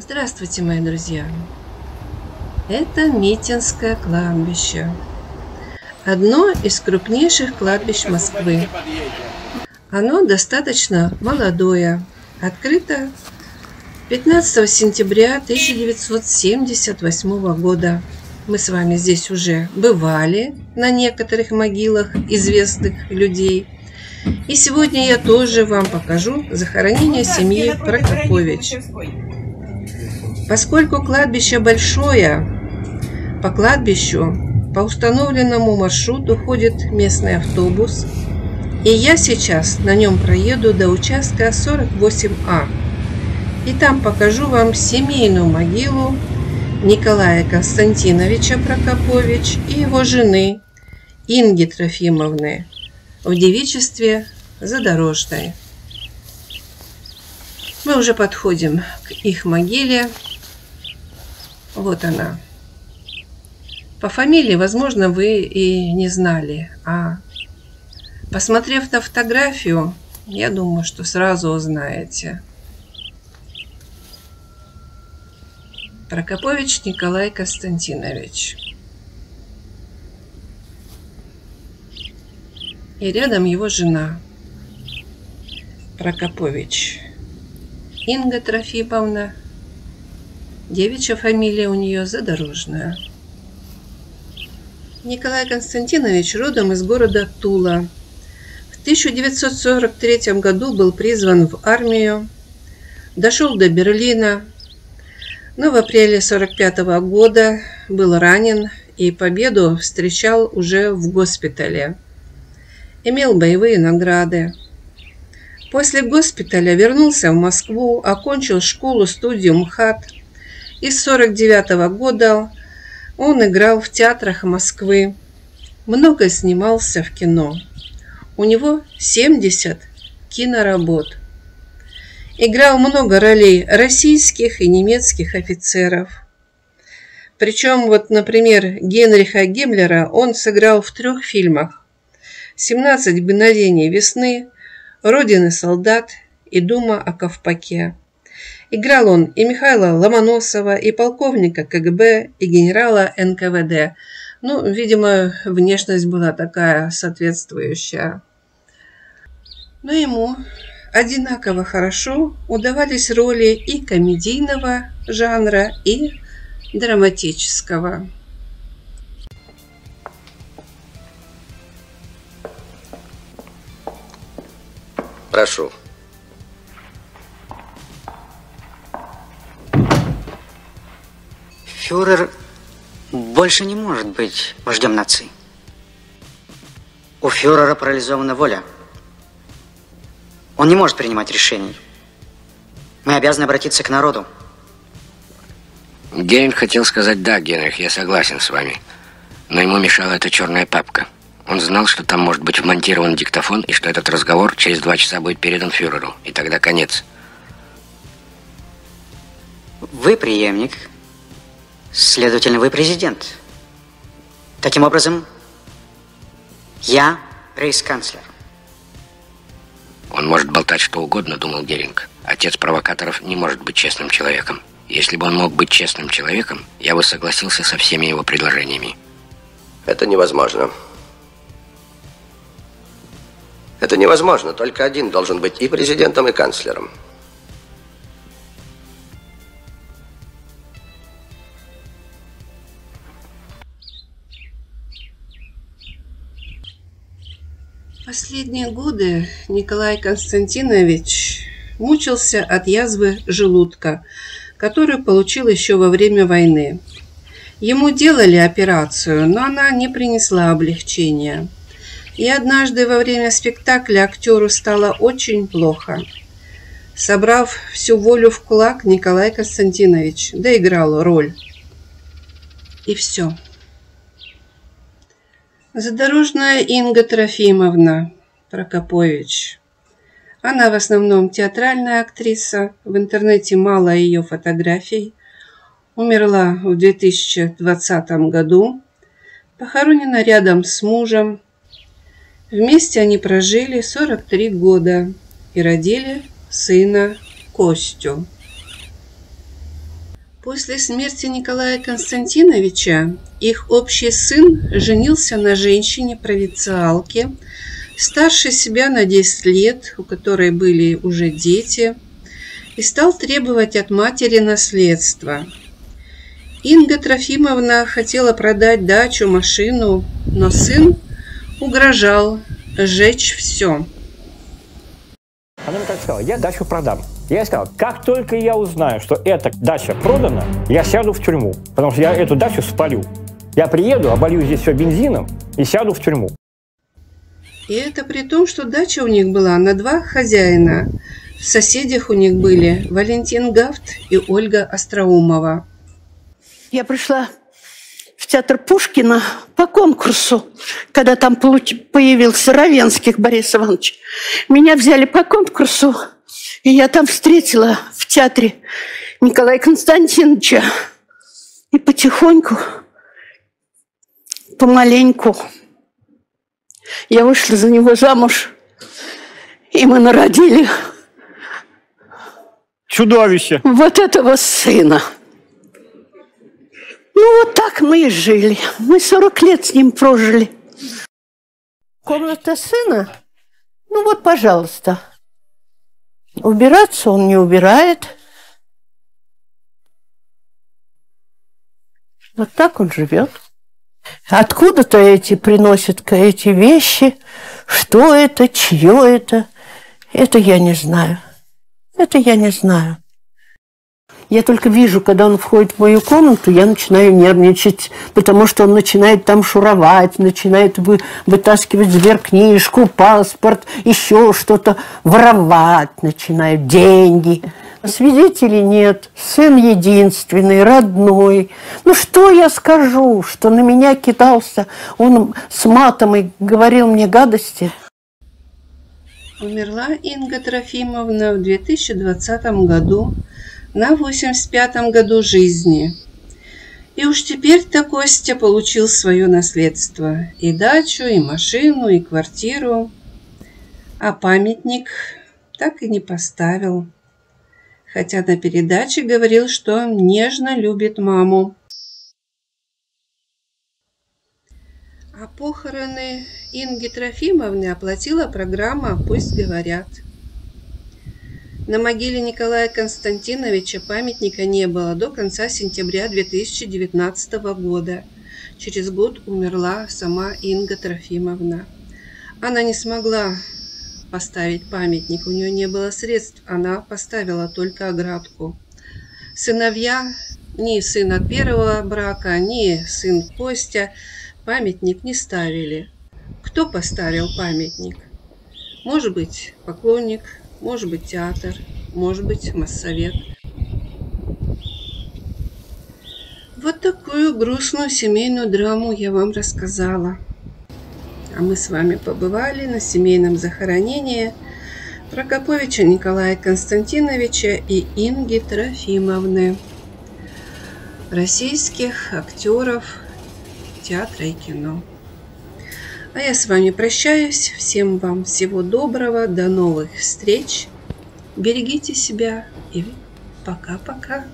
Здравствуйте, мои друзья! Это Митинское кладбище. Одно из крупнейших кладбищ Москвы. Оно достаточно молодое. Открыто 15 сентября 1978 года. Мы с вами здесь уже бывали на некоторых могилах известных людей. И сегодня я тоже вам покажу захоронение семьи Прокопович. Поскольку кладбище большое, по кладбищу по установленному маршруту ходит местный автобус, и я сейчас на нем проеду до участка 48А. И там покажу вам семейную могилу Николая Константиновича Прокопович и его жены Инги Трофимовны в девичестве Задорожной. Мы уже подходим к их могиле. Вот она. По фамилии, возможно, вы и не знали, а посмотрев на фотографию, я думаю, что сразу узнаете. Прокопович Николай Константинович. И рядом его жена Прокопович. Инга Трофимовна Девичья фамилия у нее Задорожная. Николай Константинович родом из города Тула. В 1943 году был призван в армию, дошел до Берлина, но в апреле 1945 года был ранен и победу встречал уже в госпитале. Имел боевые награды. После госпиталя вернулся в Москву, окончил школу-студию МХАТ – и с 49 года он играл в театрах Москвы, много снимался в кино. У него 70 киноработ. Играл много ролей российских и немецких офицеров. Причем, вот, например, Генриха Гиммлера он сыграл в трех фильмах. «17 мгновений весны», «Родины солдат» и «Дума о Ковпаке». Играл он и Михаила Ломоносова, и полковника КГБ, и генерала НКВД. Ну, видимо, внешность была такая соответствующая. Но ему одинаково хорошо удавались роли и комедийного жанра, и драматического. Прошу. Фюрер больше не может быть вождем нации. У фюрера парализована воля. Он не может принимать решений. Мы обязаны обратиться к народу. Гейн хотел сказать «да, Генрих, я согласен с вами». Но ему мешала эта черная папка. Он знал, что там может быть вмонтирован диктофон, и что этот разговор через два часа будет передан фюреру. И тогда конец. Вы преемник Следовательно, вы президент. Таким образом, я рейс-канцлер. Он может болтать что угодно, думал Геринг. Отец провокаторов не может быть честным человеком. Если бы он мог быть честным человеком, я бы согласился со всеми его предложениями. Это невозможно. Это невозможно. Только один должен быть и президентом, и канцлером. Последние годы Николай Константинович мучился от язвы желудка, которую получил еще во время войны. Ему делали операцию, но она не принесла облегчения. И однажды во время спектакля актеру стало очень плохо. Собрав всю волю в кулак, Николай Константинович доиграл роль. И все. Задорожная Инга Трофимовна Прокопович. Она в основном театральная актриса. В интернете мало ее фотографий. Умерла в 2020 году. Похоронена рядом с мужем. Вместе они прожили 43 года и родили сына Костю. После смерти Николая Константиновича их общий сын женился на женщине-провинциалке, старше себя на 10 лет, у которой были уже дети, и стал требовать от матери наследства. Инга Трофимовна хотела продать дачу, машину, но сын угрожал сжечь все. Она мне так сказала, я дачу продам. Я ей сказал, как только я узнаю, что эта дача продана, я сяду в тюрьму, потому что я эту дачу спалю. Я приеду, оболью здесь все бензином и сяду в тюрьму. И это при том, что дача у них была на два хозяина. В соседях у них были Валентин Гафт и Ольга Остроумова. Я пришла в театр Пушкина по конкурсу, когда там появился Равенских Борис Иванович. Меня взяли по конкурсу, и я там встретила в театре Николая Константиновича. И потихоньку, помаленьку я вышла за него замуж, и мы народили Чудовище! вот этого сына. Ну, вот так мы и жили. Мы 40 лет с ним прожили. Комната сына? Ну вот, пожалуйста. Убираться он не убирает. Вот так он живет. Откуда-то эти приносят эти вещи. Что это, чье это? Это я не знаю. Это я не знаю. Я только вижу, когда он входит в мою комнату, я начинаю нервничать, потому что он начинает там шуровать, начинает вы, вытаскивать сберкнижку, паспорт, еще что-то, воровать начинает, деньги. Свидетелей нет, сын единственный, родной. Ну что я скажу, что на меня кидался, он с матом и говорил мне гадости. Умерла Инга Трофимовна в 2020 году на 85-м году жизни. И уж теперь-то Костя получил свое наследство. И дачу, и машину, и квартиру. А памятник так и не поставил. Хотя на передаче говорил, что нежно любит маму. А похороны Инги Трофимовны оплатила программа «Пусть говорят». На могиле Николая Константиновича памятника не было до конца сентября 2019 года. Через год умерла сама Инга Трофимовна. Она не смогла поставить памятник, у нее не было средств, она поставила только оградку. Сыновья, ни сын от первого брака, ни сын Костя памятник не ставили. Кто поставил памятник? Может быть, поклонник может быть театр, может быть массовет. Вот такую грустную семейную драму я вам рассказала. А мы с вами побывали на семейном захоронении Прокоповича Николая Константиновича и Инги Трофимовны, российских актеров театра и кино. А я с вами прощаюсь. Всем вам всего доброго. До новых встреч. Берегите себя и пока-пока.